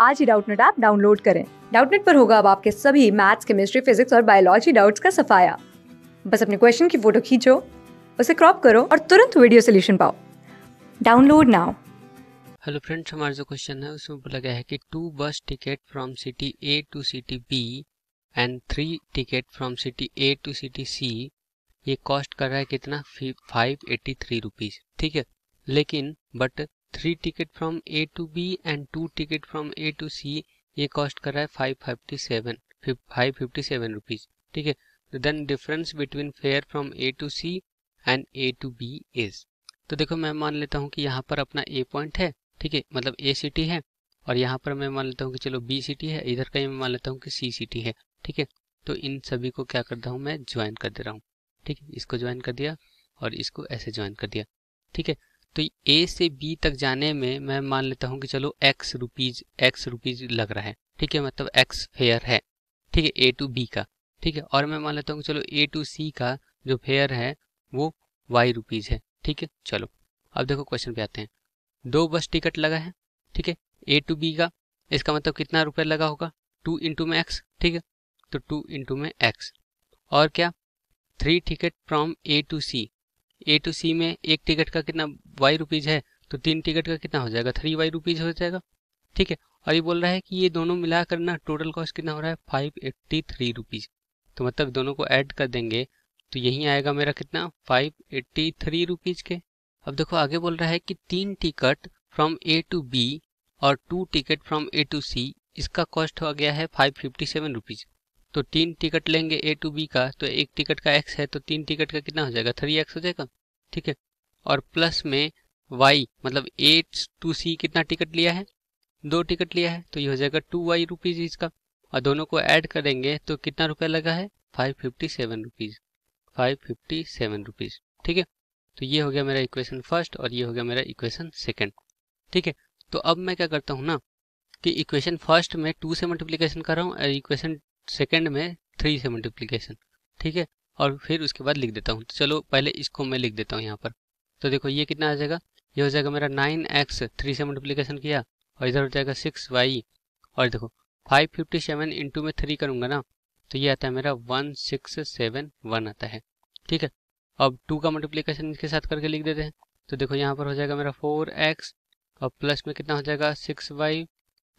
आज ही Doubtnut app download करें। डाउटनेट पर होगा अब आपके सभी मैथ्स, केमिस्ट्री, फिजिक्स और बायोलॉजी डाउट्स का सफाया। बस अपने क्वेश्चन की फ़ोटो खींचो, उसे क्रॉप करो और तुरंत वीडियो सोल्यूशन पाओ। Download now. हेलो फ्रेंड्स, हमारा जो क्वेश्चन है, उसमें बोला गया है कि two bus ticket from city A to city B and three ticket from city A to city C ये कॉस्ट कर रहा है कितना? फाइव एट्टी थ्री रुपीज़ ठीक है? लेकिन but three ticket from A to B and two ticket from A to C ये cost कर रहा है five fifty seven five fifty seven rupees ठीक है? तो then difference between fare from A to C and A to B is तो देखो मैं मान लेता हूँ कि यहाँ पर अपना ए पॉइंट है, ठीक है? मतलब ए सिटी है, और यहाँ पर मैं मान लेता हूँ कि चलो बी सिटी है, इधर का मैं मान लेता हूँ कि सी सिटी है, ठीक है? तो इन सभी को क्या करता हूँ मैं ज्वाइन कर दे रहा हूँ, ठीक है? इसको ज्वाइन कर दिया और इसको ऐसे ज्वाइन कर दिया, ठीक है? तो ए से बी तक जाने में मैं मान लेता हूँ कि चलो एक्स रुपीज़ एक्स रुपीज़ लग रहा है। ठीक है मतलब एक्स फेयर है। ठीक है ए टू बी का। ठीक है, और मैं मान लेता हूँ कि चलो ए टू सी का जो फेयर है, वो वाई रुपीज़ है। ठीक है, चलो। अब देखो क्वेश्चन पे आते हैं। दो बस टिकट लगा है। ठीक है ए टू बी का। इसका मतलब कितना रुपये लगा होगा? टू इंटू में एक्स ठीक है तो टू इंटू में एक्स और क्या? Three ticket from A to C A to C में एक टिकट का कितना वाई रुपीज़ है तो तीन टिकट का कितना हो जाएगा? थ्री वाई रुपीज़ हो जाएगा। ठीक है? और ये बोल रहा है कि ये दोनों मिला कर ना टोटल कॉस्ट कितना हो रहा है? फाइव एट्टी थ्री रुपीज़ तो मतलब दोनों को ऐड कर देंगे तो यही आएगा मेरा कितना? फाइव एट्टी थ्री रुपीज़ के। अब देखो, आगे बोल रहा है कि तीन ticket from A to B और two ticket from A to C इसका कॉस्ट हो गया है फाइव फिफ्टी सेवन रुपीज़ तो तीन टिकट लेंगे ए टू बी का तो एक टिकट का एक्स है तो तीन टिकट का कितना हो जाएगा? थ्री एक्स हो जाएगा। ठीक है? और प्लस में वाई मतलब ए टू सी कितना टिकट लिया है? दो टिकट लिया है तो ये हो जाएगा टू वाई रुपीज़ इसका। और दोनों को ऐड करेंगे तो कितना रुपया लगा है? Five fifty seven rupees five fifty seven rupees ठीक है? तो ये हो गया मेरा इक्वेशन फ़र्स्ट और ये हो गया मेरा इक्वेशन सेकेंड ठीक है? तो अब मैं क्या करता हूँ ना, कि इक्वेशन फ़र्स्ट में टू से मल्टीप्लीकेशन कर रहा हूँ, और इक्वेशन सेकेंड में थ्री से मल्टीप्लीकेशन ठीक है? और फिर उसके बाद लिख देता हूँ। तो चलो, पहले इसको मैं लिख देता हूँ यहाँ पर। तो देखो, ये कितना आ जाएगा? ये हो जाएगा मेरा नाइन एक्स थ्री से मल्टीप्लीकेशन किया, और इधर हो जाएगा सिक्स वाई और देखो फाइव फिफ्टी सेवन इंटू में थ्री करूँगा ना तो ये आता है मेरा वन सिक्स सेवन वन आता है, ठीक है? अब टू का मल्टीप्लीकेशन इसके साथ करके लिख देते हैं। तो देखो, यहाँ पर हो जाएगा मेरा फोर एक्स और प्लस में कितना हो जाएगा? Six y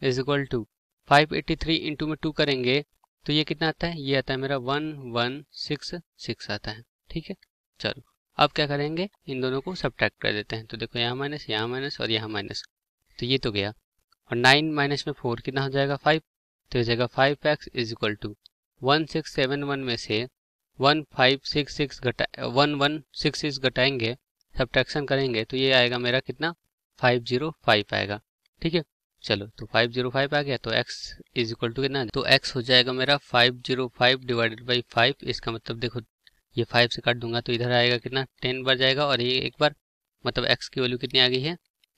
is equal to five eighty three into में टू करेंगे तो ये कितना आता है? ये आता है मेरा वन वन, सिक्स सिक्स आता है। ठीक है? चलो। अब क्या करेंगे? इन दोनों को सब कर देते हैं। तो देखो यहाँ माइनस यहाँ माइनस और यहाँ माइनस तो ये तो गया। और नाइन माइनस में फोर कितना हो जाएगा? फाइव तो हो जाएगा five x is equal to one six seven one में से वन फाइव सिक्स सिक्स घटा वन वन सिक्स सिक्स घटाएँगे सब्ट्रैक्शन करेंगे तो ये आएगा मेरा कितना? फाइव ज़ीरो फाइव आएगा। ठीक है? चलो तो फाइव ज़ीरो फाइव आ गया तो x इज़ इक्वल टू कितना? तो x हो जाएगा मेरा five zero five divided by five इसका मतलब देखो, ये फाइव से काट दूँगा तो इधर आएगा कितना? टेन बार जाएगा और ये एक बार मतलब x की वैल्यू कितनी आ गई है?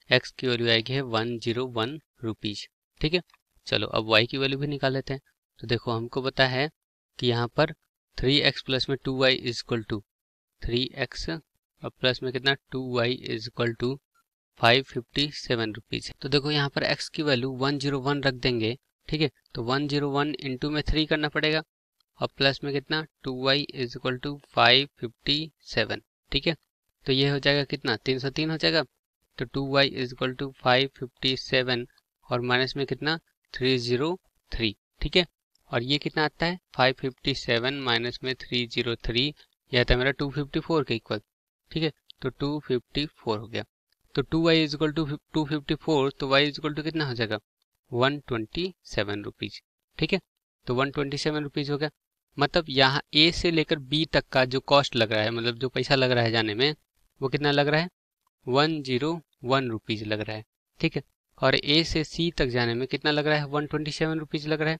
x की वैल्यू आएगी है वन ज़ीरो वन रुपीज़ ठीक है? चलो, अब y की वैल्यू भी निकाल लेते हैं। तो देखो, हमको पता है कि यहाँ पर थ्री एक्स प्लस में two y is equal to three x plus में कितना? Two y is equal to five fifty seven rupees तो देखो यहाँ पर x की वैल्यू वन ज़ीरो वन रख देंगे, ठीक है? तो वन ज़ीरो वन इंटू में थ्री करना पड़ेगा और प्लस में कितना? Two y is equal to five fifty seven, ठीक है? तो ये हो जाएगा कितना? तीन सौ तीन हो जाएगा। तो two y is equal to five fifty seven और माइनस में कितना? थ्री ज़ीरो थ्री, ठीक है? और ये कितना आता है? फाइव फिफ्टी सेवन माइनस में थ्री ज़ीरो थ्री, यह आता है मेरा टू फिफ्टी फोर के इक्वल ठीक है? तो टू फिफ्टी फोर हो गया। तो two y is equal to two fifty four तो वाई इज़ इक्वल टू कितना हो जाएगा? One twenty seven rupees. ठीक है? तो वन ट्वेंटी सेवन रुपीज़ हो गया। मतलब यहाँ ए से लेकर बी तक का जो कॉस्ट लग रहा है मतलब जो पैसा लग रहा है जाने में, वो कितना लग रहा है? वन ज़ीरो वन रुपीज़ लग रहा है। ठीक है? और ए से सी तक जाने में कितना लग रहा है? वन ट्वेंटी सेवन रुपीज़ लग रहा है।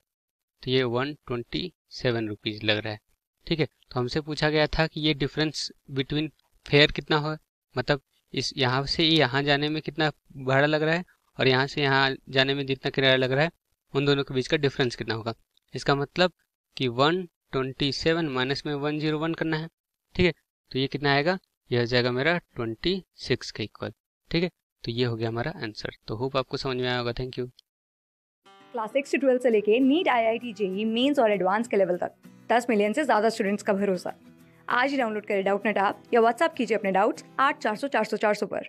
तो ये वन ट्वेंटी सेवन रुपीज़ लग रहा है। ठीक है? तो हमसे पूछा गया था कि ये डिफरेंस बिटवीन फेयर कितना हो? मतलब इस यहाँ से यहाँ जाने में कितना भाड़ा लग रहा है और यहाँ से यहाँ जाने में जितना किराया लग रहा है, उन दोनों के बीच का डिफरेंस कितना होगा? इसका मतलब कि वन ट्वेंटी सेवन माइनस में वन ज़ीरो वन करना है, ठीक है? तो ये कितना आएगा? यह हो जाएगा मेरा ट्वेंटी सिक्स का इक्वल ठीक है? तो ये हो गया हमारा आंसर तो होप आपको समझ में आया होगा. थैंक यू क्लास सिक्स से लेके NEET I I T JEE mains और एडवांस के लेवल तक, दस मिलियन से ज़्यादा स्टूडेंट्स का भरोसा। आज ही डाउनलोड करें डाउट नेट आप या व्हाट्सअप कीजिए अपने डाउट्स आठ चार सौ चार सौ चार सौ पर।